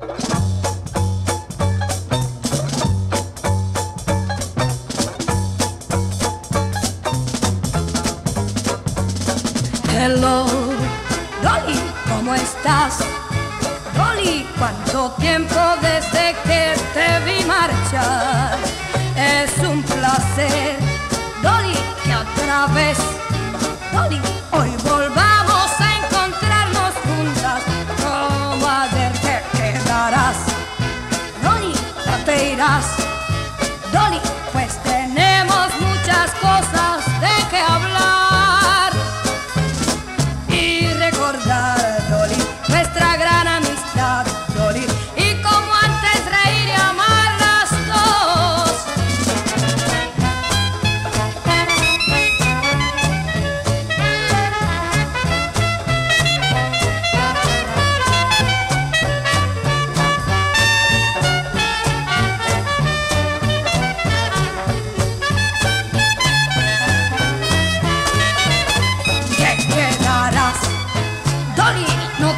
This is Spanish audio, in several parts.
Hello, Dolly, ¿cómo estás? Dolly, ¿cuánto tiempo desde que te vi marchar? Es un placer, Dolly, pues tenemos muchas cosas.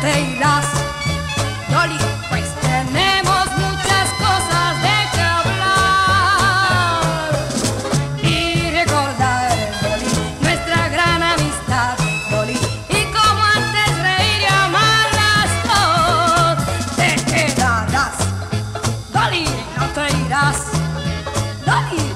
te irás. Loli, pues tenemos muchas cosas de que hablar. Y recordar, Dolly, nuestra gran amistad, Dolly, Y como antes reír y amarlas dos, te quedarás. Loli, no te irás. Dolly.